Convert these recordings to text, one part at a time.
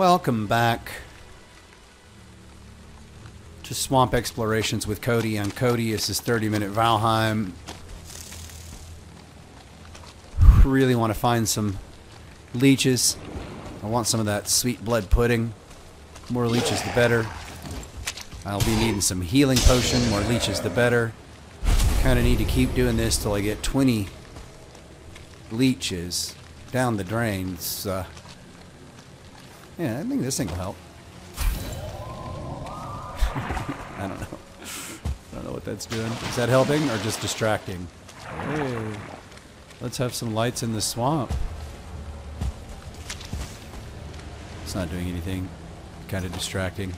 Welcome back to Swamp Explorations with Cody on Cody. This is 30 Minute Valheim. Really want to find some leeches. I want some of that sweet blood pudding. More leeches, the better. I'll be needing some healing potion. More leeches, the better. Kind of need to keep doing this till I get 20 leeches down the drains. Uh, yeah, I think this thing will help. I don't know. I don't know what that's doing. Is that helping or just distracting? Hey, let's have some lights in the swamp. It's not doing anything. Kind of distracting.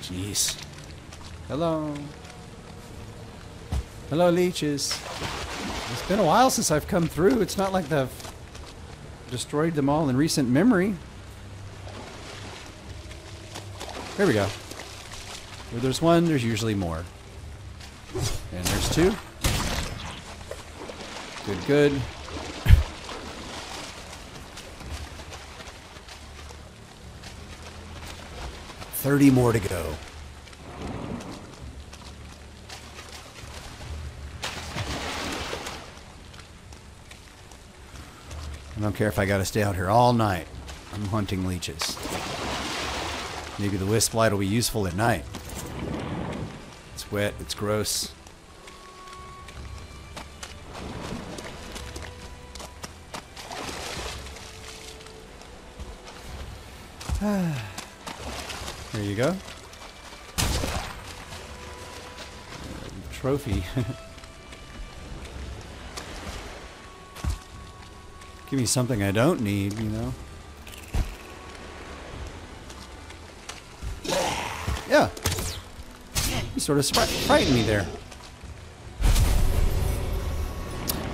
Jeez. Hello. Hello, leeches. It's been a while since I've come through. It's not like I've destroyed them all in recent memory. Here we go. Where there's one, there's usually more. And there's two. Good, good. Thirty more to go. I don't care if I gotta stay out here all night. I'm hunting leeches. Maybe the wisp light will be useful at night. It's wet, it's gross. there you go. Uh, trophy. Give me something I don't need, you know? Yeah. You sort of frightened me there.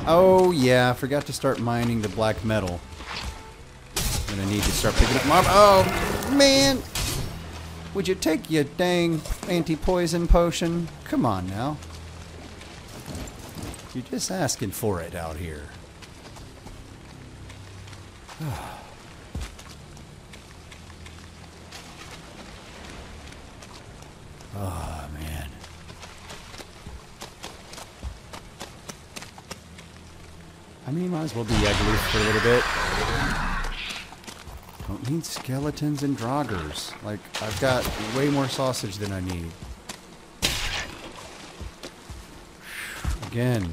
Oh, yeah. I forgot to start mining the black metal. I'm gonna need to start picking up mob. Oh, man. Would you take your dang anti-poison potion? Come on now. You're just asking for it out here. Oh, man. I mean, might as well be ugly for a little bit. Don't need skeletons and draugrs. Like, I've got way more sausage than I need. Again,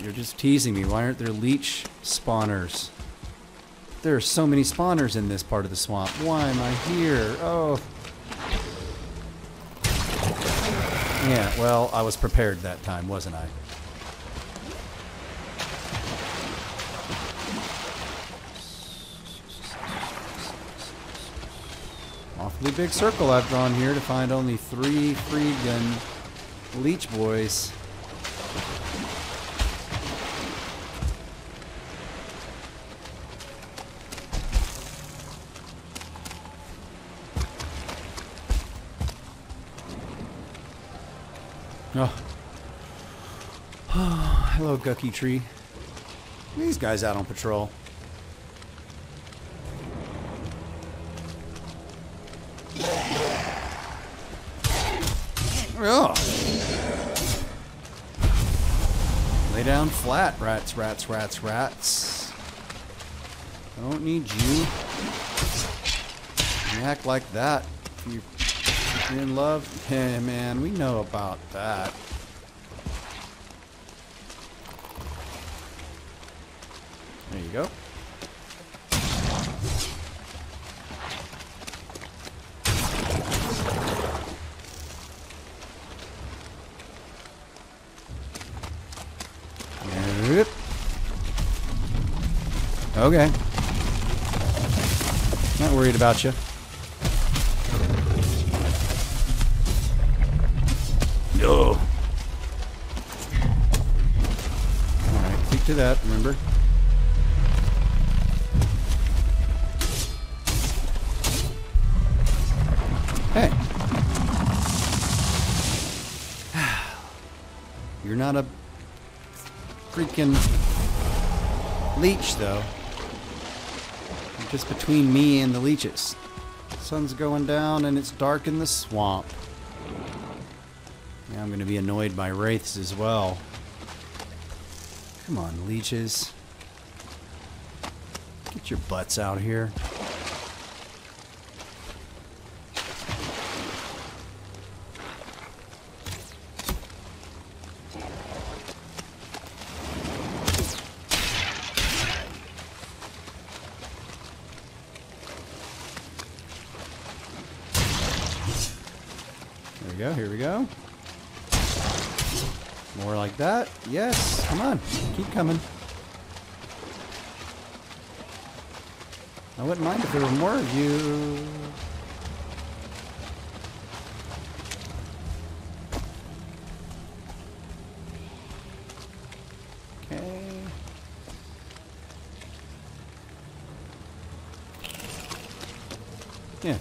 you're just teasing me. Why aren't there leech spawners? There are so many spawners in this part of the swamp. Why am I here? Oh. Yeah, well, I was prepared that time, wasn't I? Awfully big circle I've drawn here to find only three freaking leech boys. Oh. oh. Hello, Gucky Tree. These guys out on patrol. Oh. Lay down flat, rats, rats, rats, rats. I don't need you. You act like that. You you're in love? Hey, man, we know about that. Go. Okay. Not worried about you. No. Alright, keep to that, remember? You're not a freaking leech, though. Just between me and the leeches. Sun's going down and it's dark in the swamp. Yeah, I'm going to be annoyed by wraiths as well. Come on, leeches. Get your butts out here. Here we go, here we go. More like that. Yes, come on. Keep coming. I wouldn't mind if there were more of you. Okay. Yeah.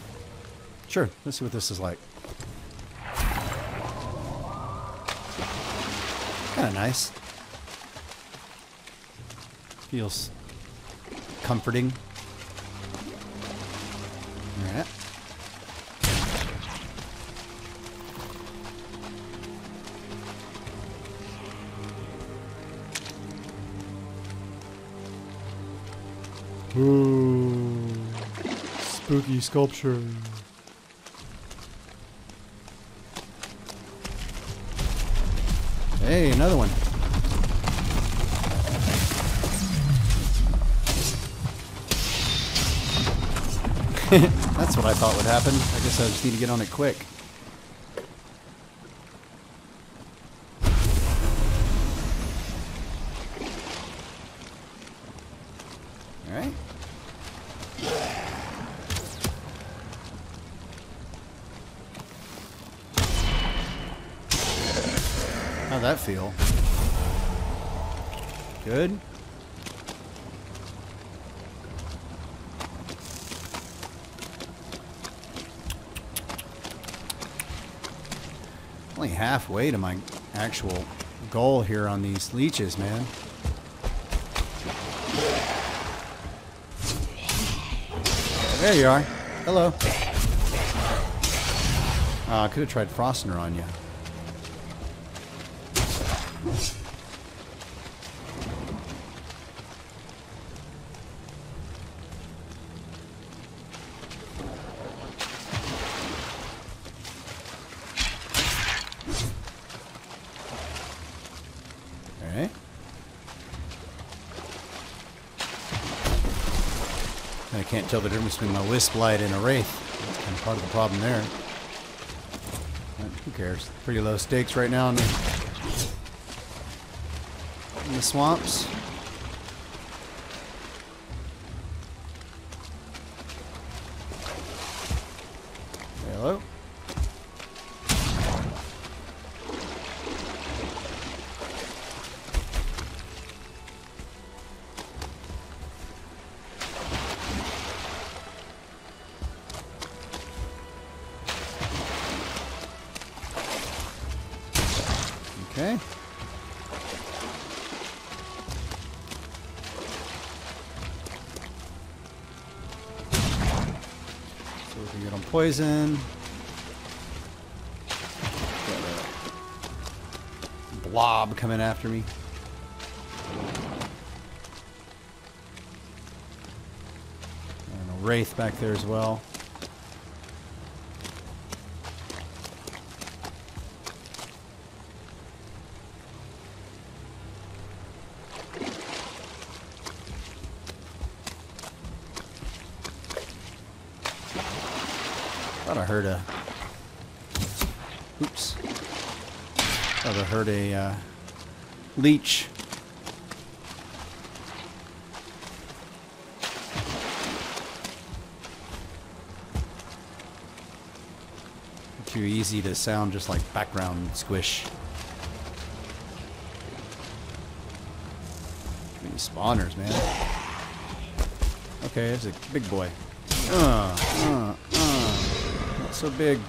Sure. Let's see what this is like. Nice. Feels comforting. Alright. Ooh, spooky sculpture. Hey, another one. That's what I thought would happen. I guess I just need to get on it quick. Alright. How'd that feel? Good? Only halfway to my actual goal here on these leeches, man. There you are. Hello. Ah, I could have tried frosting her on you. Can't tell the difference between my Wisp Light and a Wraith. That's kind of part of the problem there. But who cares? Pretty low stakes right now swamps. Poison. Blob coming after me. And a wraith back there as well. Heard a. Oops. I heard a uh, leech. Too easy to sound just like background squish. Too many spawners, man. Okay, it's a big boy. Uh, uh, uh. So big.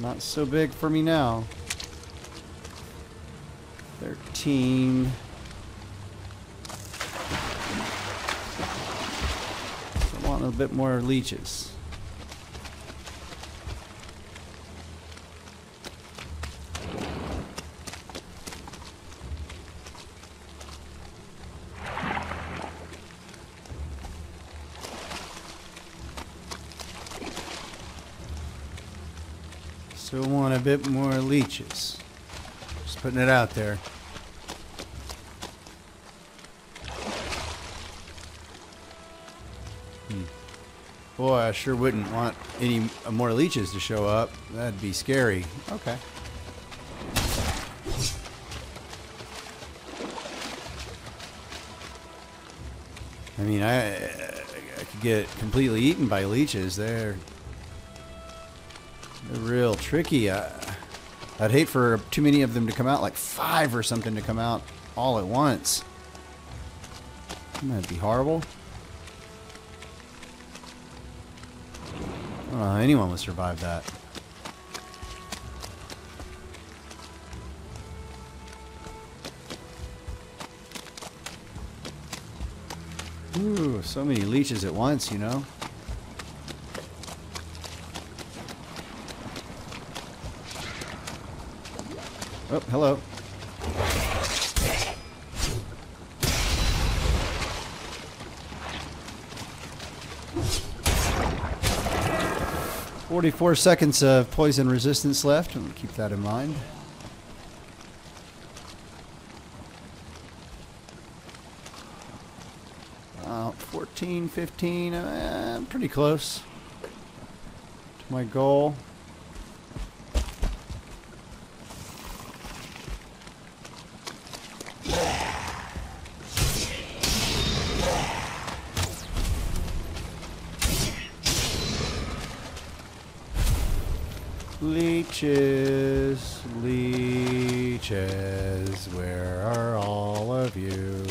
Not so big for me now. Thirteen. I want a bit more leeches. Still want a bit more leeches. Just putting it out there. Hmm. Boy, I sure wouldn't want any more leeches to show up. That'd be scary. Okay. I mean, I, I could get completely eaten by leeches. They're tricky. I, I'd hate for too many of them to come out, like five or something to come out all at once. That'd be horrible. I don't know how anyone would survive that. Ooh, so many leeches at once, you know? Oh, hello. Forty-four seconds of poison resistance left. Keep that in mind. Uh, 14, 15, uh, pretty close to my goal. Leeches, where are all of you?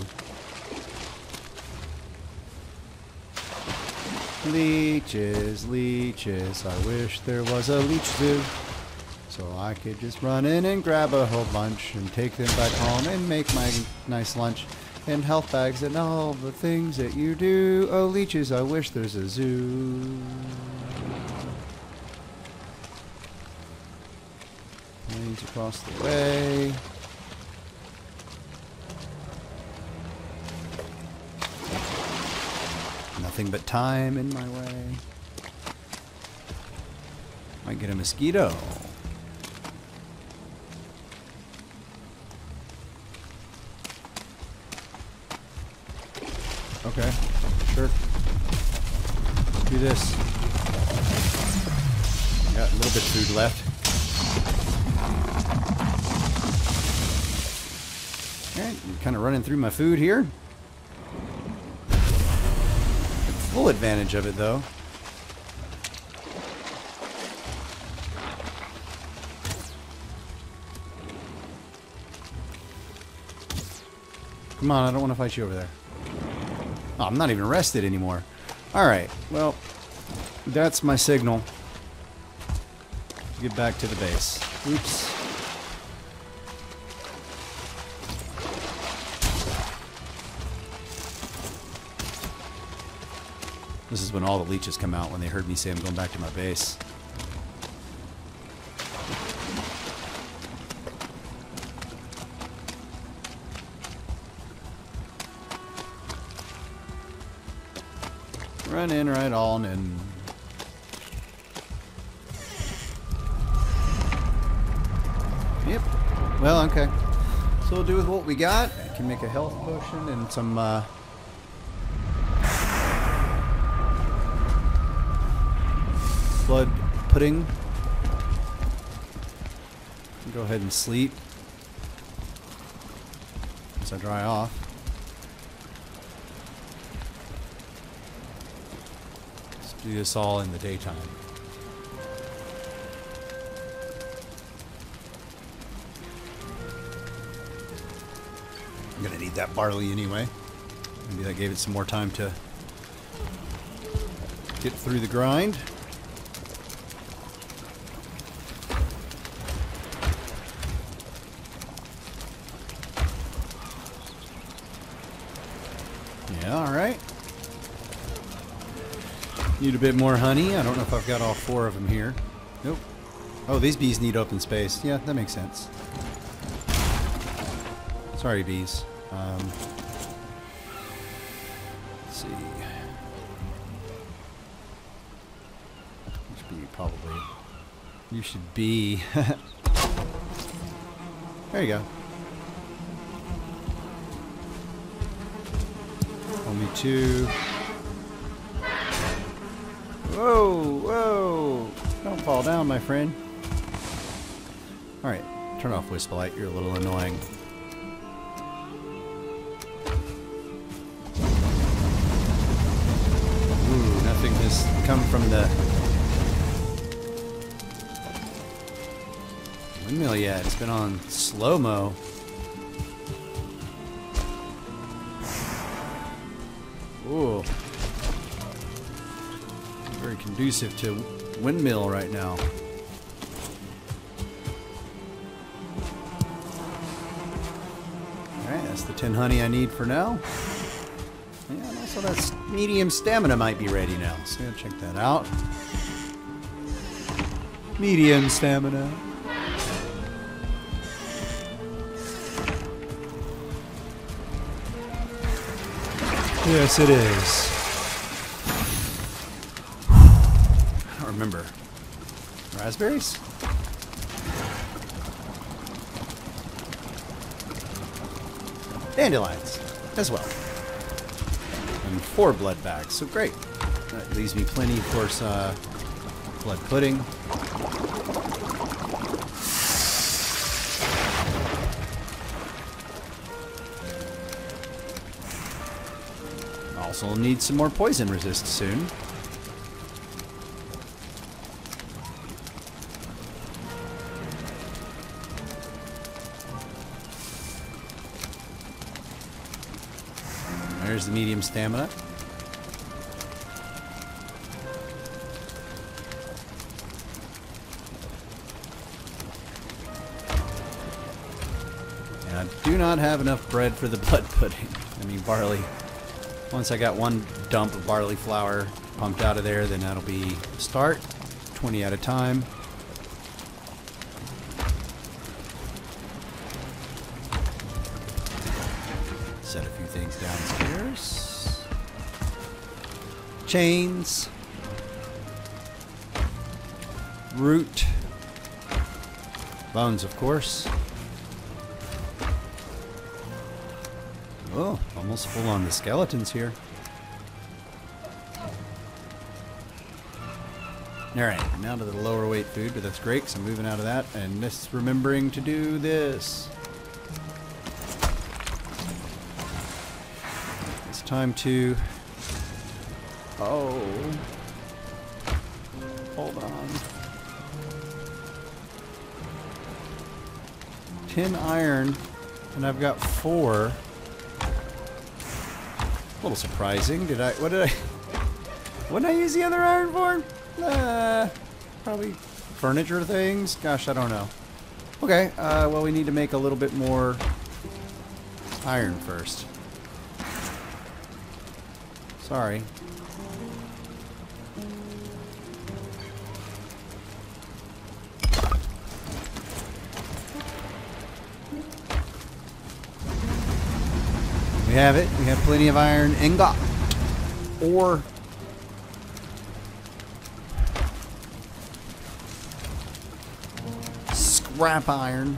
Leeches, leeches, I wish there was a leech zoo. So I could just run in and grab a whole bunch and take them back home and make my nice lunch and health bags and all the things that you do. Oh, leeches, I wish there's a zoo. Lanes across the way. Nothing but time in my way. Might get a mosquito. Okay, sure. Let's do this. Got a little bit of food left. Alright, kind of running through my food here. Full advantage of it though. Come on, I don't want to fight you over there. Oh, I'm not even rested anymore. Alright, well, that's my signal get back to the base. Oops. Is when all the leeches come out when they heard me say I'm going back to my base. Run in right on in. Yep. Well, okay. So we'll do with what we got. I can make a health potion and some uh, blood pudding. Go ahead and sleep as I dry off. Let's do this all in the daytime. I'm gonna need that barley anyway. Maybe that gave it some more time to get through the grind. Yeah, alright. Need a bit more honey. I don't know if I've got all four of them here. Nope. Oh, these bees need open space. Yeah, that makes sense. Sorry, bees. Um, let's see. Probably? You should be. there you go. Only too. Whoa, whoa! Don't fall down, my friend. Alright, turn off Wisp Light. You're a little annoying. Ooh, nothing has come from the windmill yet. It's been on slow-mo. Ooh. Very conducive to windmill right now. Alright, that's the 10 honey I need for now. Yeah, and also that's medium stamina might be ready now. So yeah, check that out. Medium stamina. Yes, it is. I don't remember. Raspberries? Dandelions, as well. And four blood bags, so great. That leaves me plenty, of course, uh, blood pudding. Also need some more poison resist soon. There's the medium stamina. And I do not have enough bread for the blood pudding. I mean barley. Once I got one dump of barley flour pumped out of there, then that'll be start. 20 at a time. Set a few things downstairs. Chains. Root. Bones, of course. Oh, almost full on the skeletons here. Alright, now to the lower weight food, but that's great because I'm moving out of that and just remembering to do this. It's time to... Oh. Hold on. Tin iron, and I've got four. Little surprising. Did I? What did I? Did I use the other iron for? Uh, probably furniture things. Gosh, I don't know. Okay. Uh, well, we need to make a little bit more iron first. Sorry. Have it. We have plenty of iron ingot. Or scrap iron.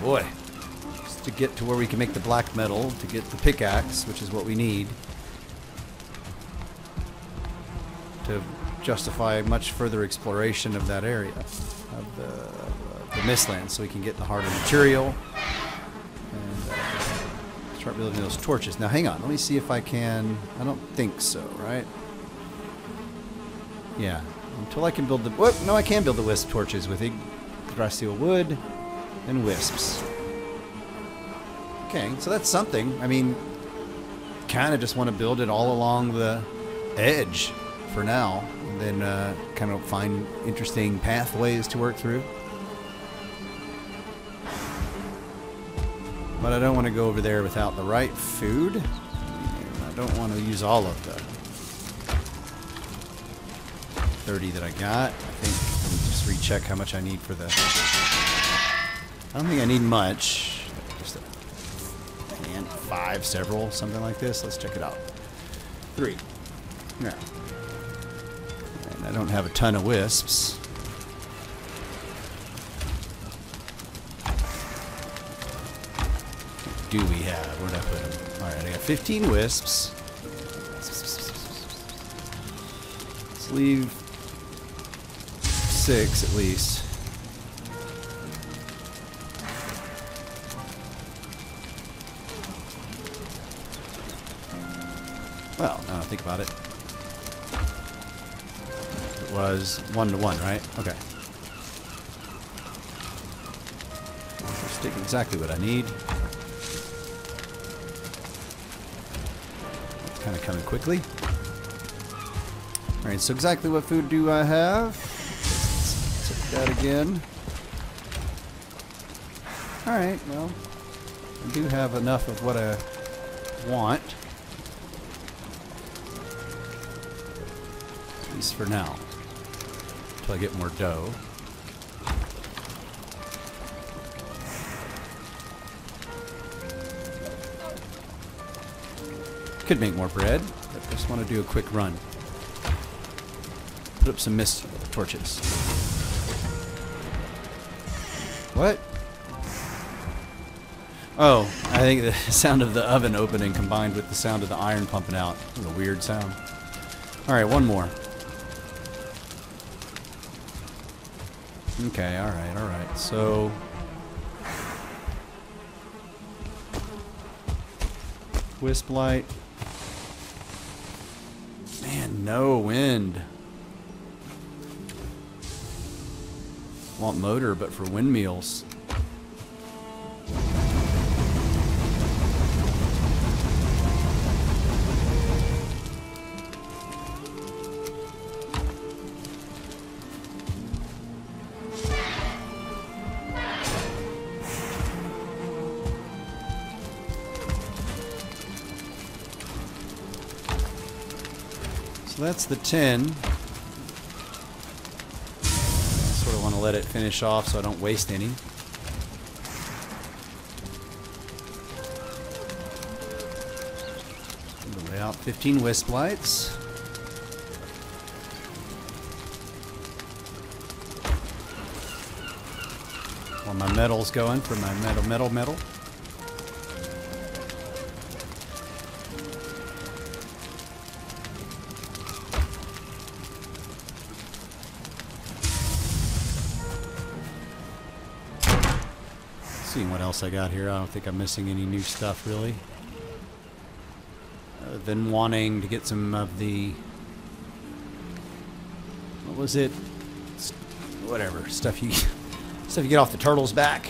Boy. Just to get to where we can make the black metal, to get the pickaxe, which is what we need. To justify much further exploration of that area. Mistlands, so we can get the harder material. And uh, start building those torches. Now hang on, let me see if I can... I don't think so, right? Yeah. Until I can build the... Whoop, no, I can build the wisp torches with Yggdrasil wood and wisps. Okay, so that's something. I mean, kind of just want to build it all along the edge for now. And then uh, kind of find interesting pathways to work through. But I don't want to go over there without the right food. I don't want to use all of the 30 that I got. I think let me just recheck how much I need for the. I don't think I need much. Just a and five, several, something like this. Let's check it out. Three. Yeah. And I don't have a ton of wisps. Do we have? Where'd I put them? Alright, I got 15 wisps. Let's leave six at least. Well, now I think about it. It was one to one, right? Okay. Stick exactly what I need. Coming quickly. Alright, so exactly what food do I have? Let's check that again. Alright, well, I do have enough of what I want. At least for now. Until I get more dough. Could make more bread, but I just want to do a quick run. Put up some mist torches. What? Oh, I think the sound of the oven opening combined with the sound of the iron pumping out. Was a weird sound. Alright, one more. Okay, alright, alright. So. Wisp light. No wind. Want motor, but for windmills. So that's the 10. Sort of want to let it finish off so I don't waste any. Lay out 15 wisp lights. While my metal's going for my metal, metal, metal. Else I got here. I don't think I'm missing any new stuff really. Other than wanting to get some of the. What was it? Whatever stuff you stuff you get off the turtle's back.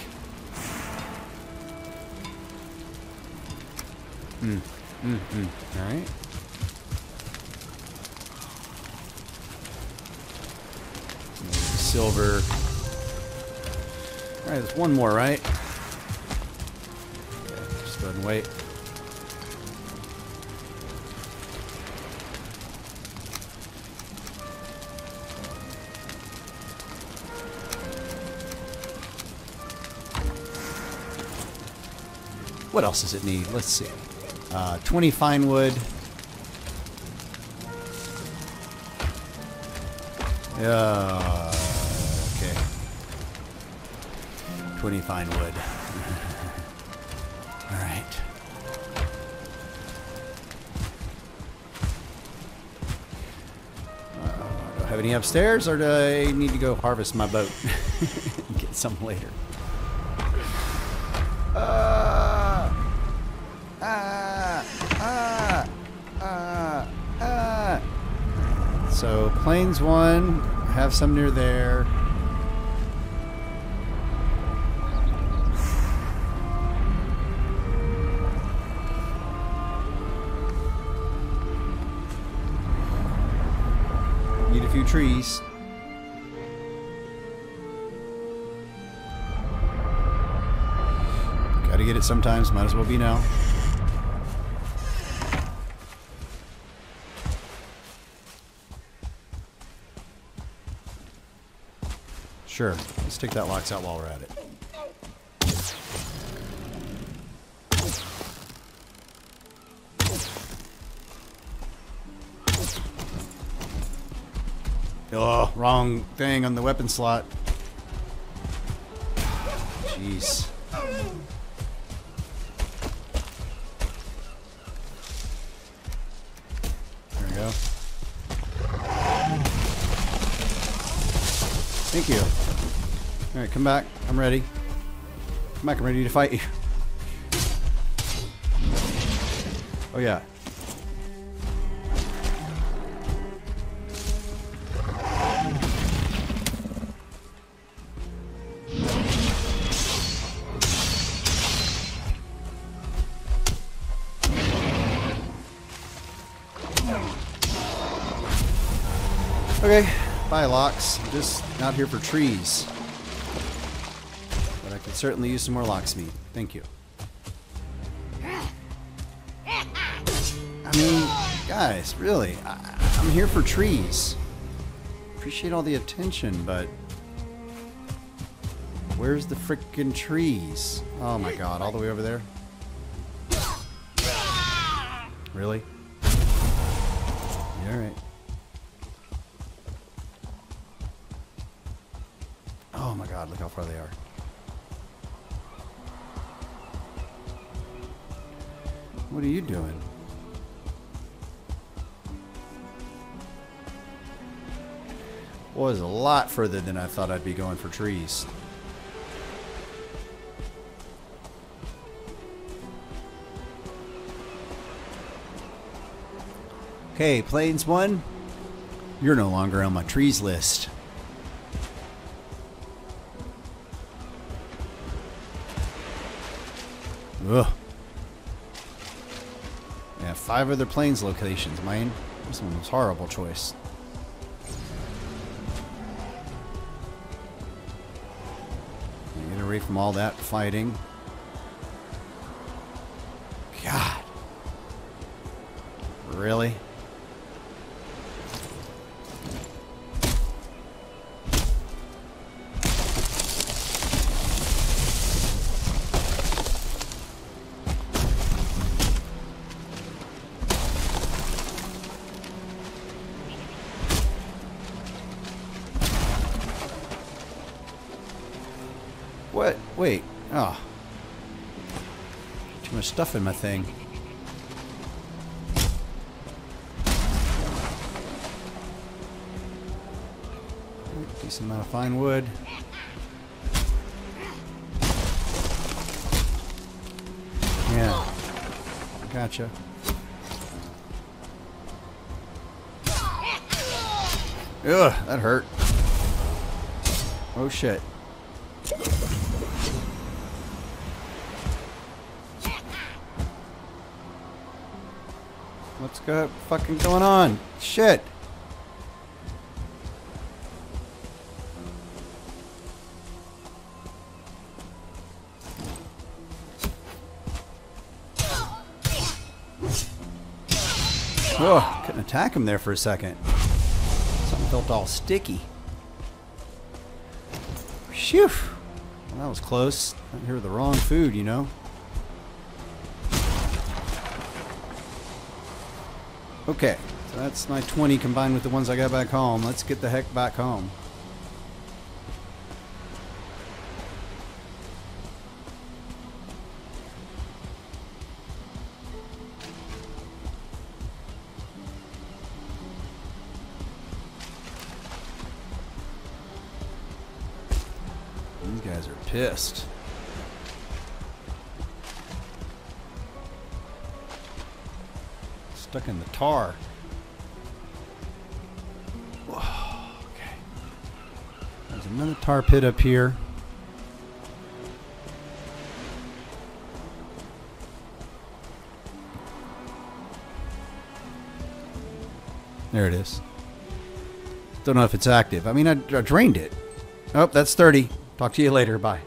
Hmm. Hmm. Hmm. All right. Silver. All right, there's one more, right? And wait. What else does it need? Let's see. Uh, 20 fine wood. Yeah. Okay. 20 fine wood. Have any upstairs, or do I need to go harvest my boat and get some later? Ah! So Plains one, have some near there. Trees. Gotta get it sometimes. Might as well be now. Sure. Let's take that Lox out while we're at it. Oh, wrong thing on the weapon slot. Jeez. There we go. Thank you. Alright, come back. I'm ready. Come back, I'm ready to fight you. Oh yeah. Locks. I'm just not here for trees. But I could certainly use some more Lox locksmith. Thank you. I mean, guys, really, I, I'm here for trees. Appreciate all the attention, but where's the frickin' trees? Oh my god, all the way over there? Really? Yeah, alright. Oh god, look how far they are. What are you doing? Was a lot further than I thought I'd be going for trees. Okay, Plains 1, you're no longer on my trees list. Ugh. Yeah, five other Plains locations, man. This one was horrible choice. Get away from all that fighting. God. Really? Stuff in my thing. Decent amount of fine wood. Yeah. Gotcha. Ugh, that hurt. Oh shit. What's go fucking going on? Shit. Oh, couldn't attack him there for a second. Something felt all sticky. Phew. Well, that was close. I'm here with the wrong food, you know. Okay, so that's my 20 combined with the ones I got back home. Let's get the heck back home. These guys are pissed. Stuck in the tar. Okay. There's another tar pit up here. There it is. Don't know if it's active. I mean, I, I drained it. Oh, that's 30. Talk to you later. Bye.